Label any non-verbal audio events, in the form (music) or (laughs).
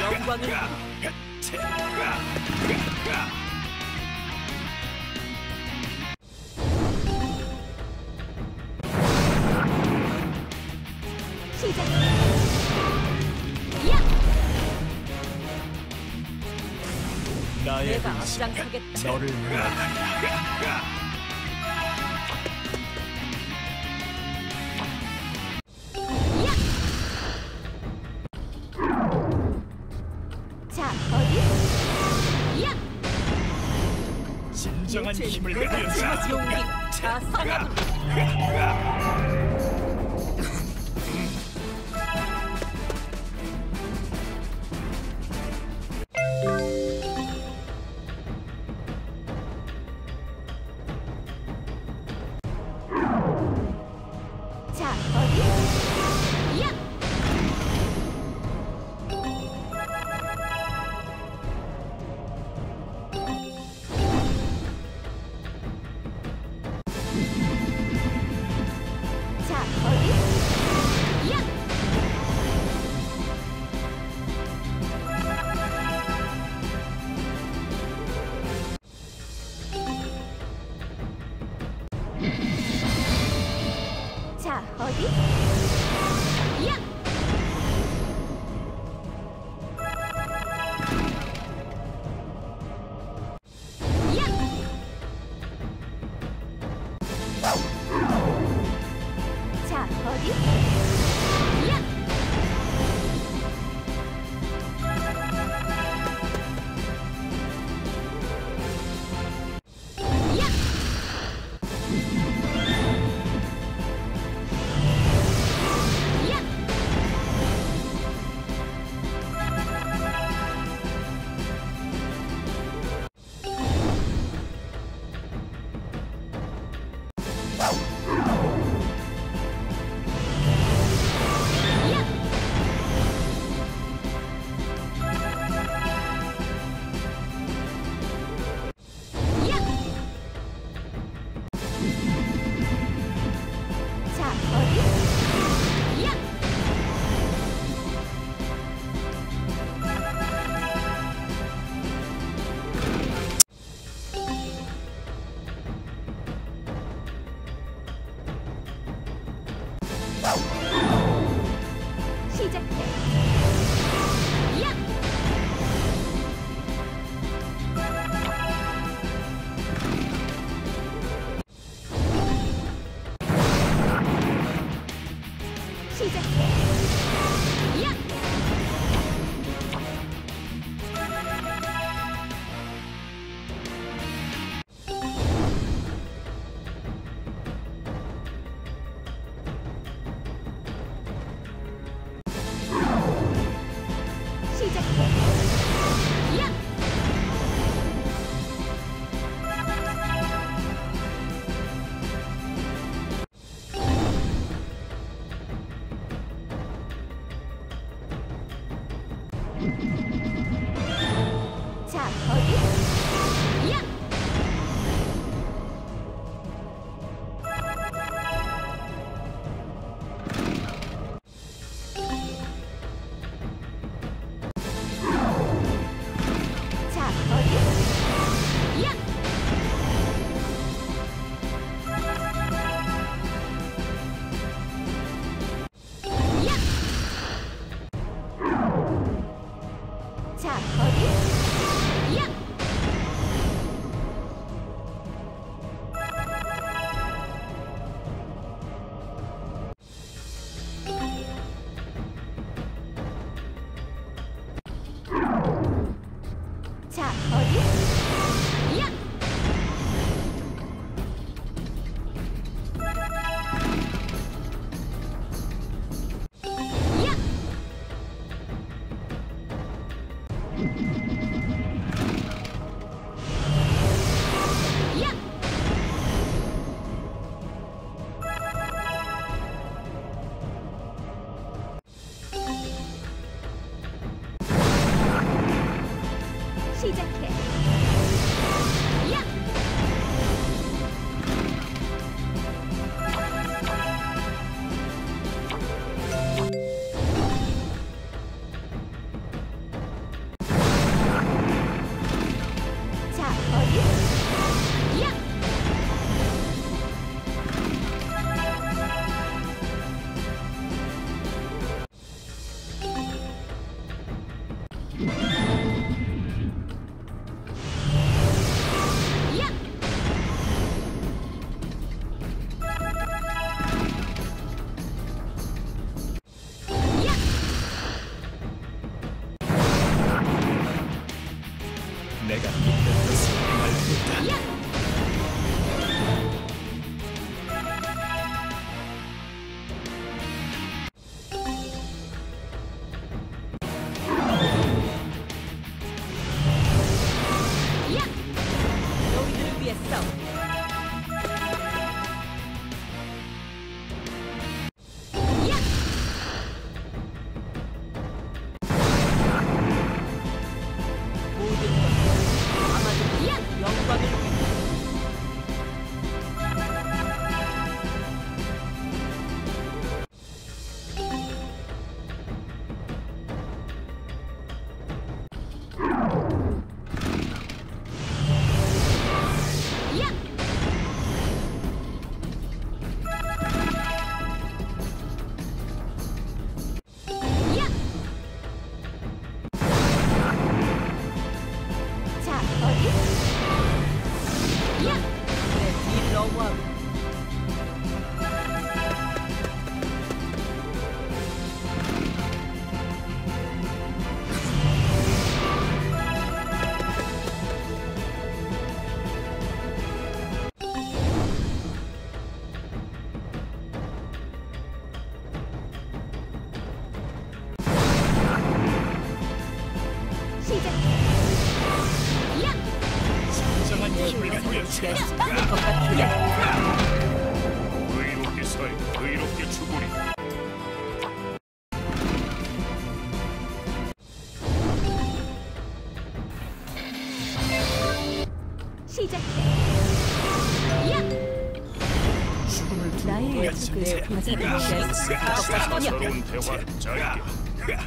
영광을! 나의 내가 앞장서겠다. 너를 위하여 어디? 야! 진정한 힘을 보여줘 용기 다 상하군 (laughs) Hoodie. Yeah. you 나의 예측을 가사를 야, 위하여 서러운 대화 짧게